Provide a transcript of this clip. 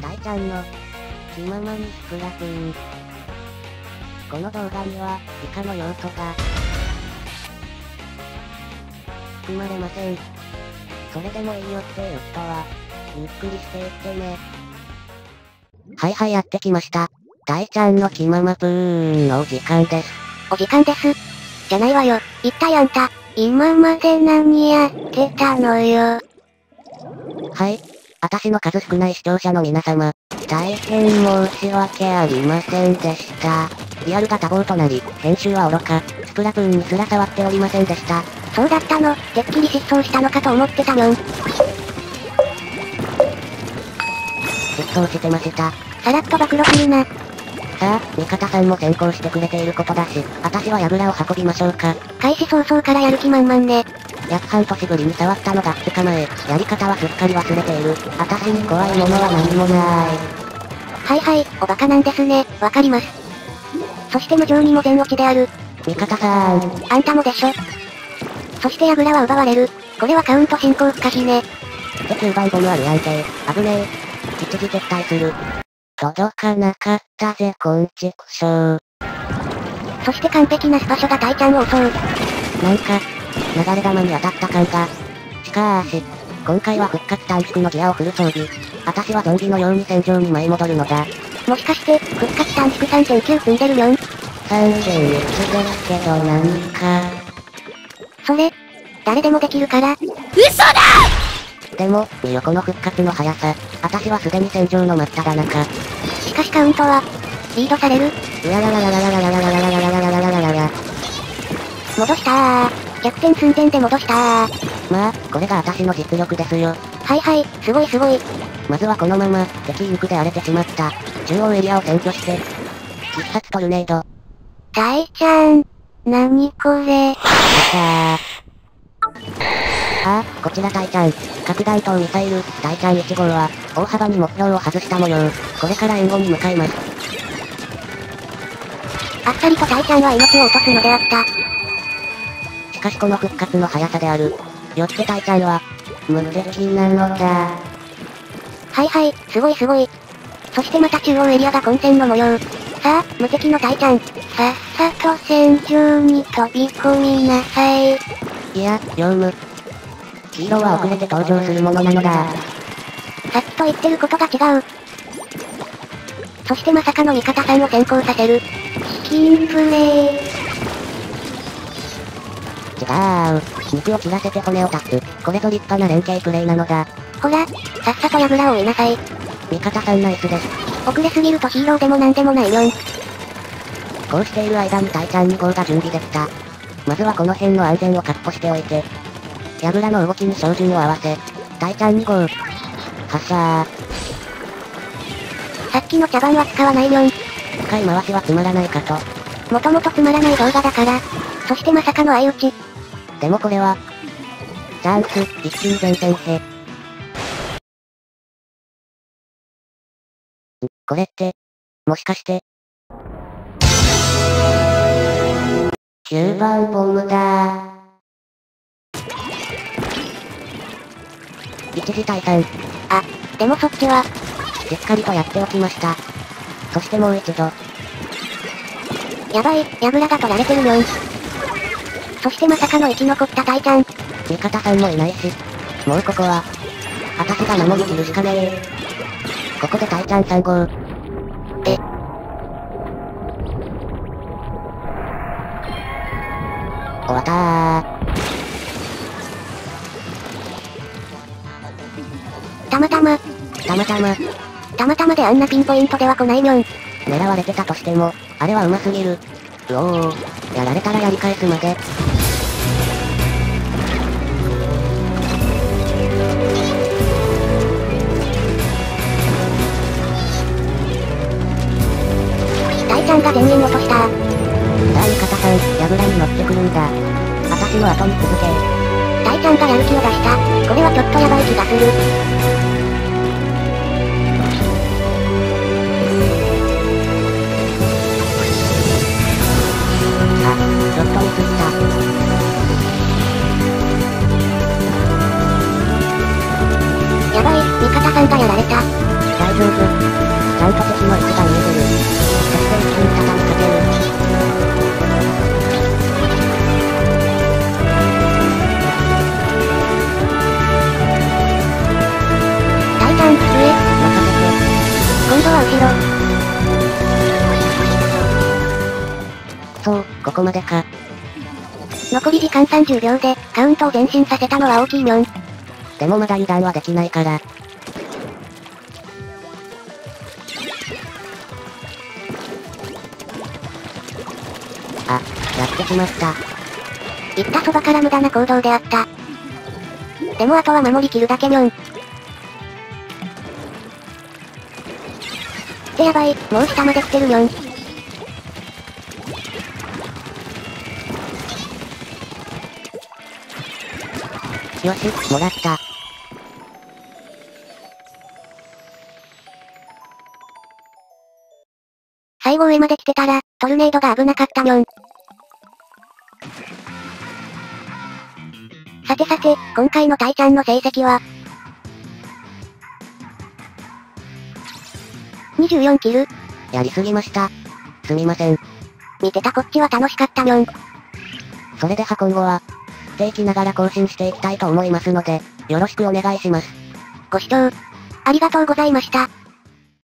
大ちゃんの、気ままにスクラプーン。この動画には、以下の要素が、含まれません。それでもいいよっていう人は、ゆっくりしていってね。はいはいやってきました。大ちゃんの気ままプーンのお時間です。お時間です。じゃないわよ。一体あんた、今まで何やってたのよ。はい。私の数少ない視聴者の皆様、大変申し訳ありませんでした。リアルが多忙となり、編集は愚か、スプラトゥーンにすら触っておりませんでした。そうだったの？てっきり失踪したのかと思ってたにょん。失踪してました。さらっと暴露するな。さあ、味方さんも先行してくれていることだし、私は櫓を運びましょうか。開始早々からやる気満々ね。約半年ぶりに触ったのが2日前、やり方はすっかり忘れている。私に怖いものは何もない。はいはい、おバカなんですね。わかります。そして無情にも全落ちである。味方さん、あんたもでしょ。そして櫓は奪われる。これはカウント進行不可避ね。で9番ボムあるやんけ。危ねえ。一時撤退する。届かなかったぜ、こんちくしょう。そして完璧なスパショが大ちゃんを襲う。なんか、流れ弾に当たった感が。しかーし、今回は復活短縮のギアをフル装備。私はゾンビのように戦場に舞い戻るのだ。もしかして、復活短縮3.9分出るよん？3.1ですけど何か。それ、誰でもできるから。でも、見よこの復活の速さ。私はすでに戦場の真っ只中。しかしカウントは、リードされる。うらららららららららららららららららら戻したー。逆転寸前で戻したー。まあ、これが私の実力ですよ。はいはい、すごいすごい。まずはこのまま、敵インクで荒れてしまった。中央エリアを占拠して、必殺トルネード。大ちゃん、なにこれ。ああ、こちら大ちゃん。核弾頭ミサイル、大ちゃん1号は、大幅に目標を外した模様。これから援護に向かいます。あっさりと大ちゃんは命を落とすのであった。しかしこの復活の速さである。よって大ちゃんは、無敵なのだ。はいはい、すごいすごい。そしてまた中央エリアが混戦の模様。さあ、無敵の大ちゃん。さっさと戦場に飛び込みなさい。いや、ヨウム。ヒーローは遅れて登場するものなのだ。さっきと言ってることが違う。そしてまさかの味方さんを先行させる。チキンプレイ。違う。肉を切らせて骨を断つ。これぞ立派な連携プレイなのだ。ほら、さっさと櫓を追いなさい。味方さんナイスです。遅れすぎるとヒーローでもなんでもないよん。こうしている間に大ちゃん2号が準備できた。まずはこの辺の安全を確保しておいて。櫓の動きに照準を合わせ、大ちゃん2号。発射さっきの茶番は使わないよん。使い回しはつまらないかと。もともとつまらない動画だから。そしてまさかの相打ち。でもこれは、チャンス、一級前線へ。これって、もしかして、9番ボムだ一時退散、あでもそっちは、しっかりとやっておきました。そしてもう一度、やばい、櫓が取られてるよん。そしてまさかの生き残った大ちゃん。味方さんもいないし、もうここは、私が守りきるしかねえ。ここで大ちゃん3号。え終わったー。たまたま、たまたま、たまたまであんなピンポイントでは来ないにょん。狙われてたとしても、あれは上手すぎる。うおー、やられたらやり返すまで。に続け。大ちゃんがやる気を出した。これはちょっとやばい気がする。こまでか。残り時間30秒で、カウントを前進させたのは大きいにょん。でもまだ油断はできないから。あ、やってしまった。行ったそばから無駄な行動であった。でもあとは守りきるだけにょん。ってやばい、もう下まで来てるにょん。よし、もらった。最後上まで来てたら、トルネードが危なかったにょん。さてさて、今回のタイちゃんの成績は、24キル、やりすぎました。すみません。見てたこっちは楽しかったにょん。それでは今後は、不定期ながら更新していきたいと思いますので、よろしくお願いします。ご視聴、ありがとうございました。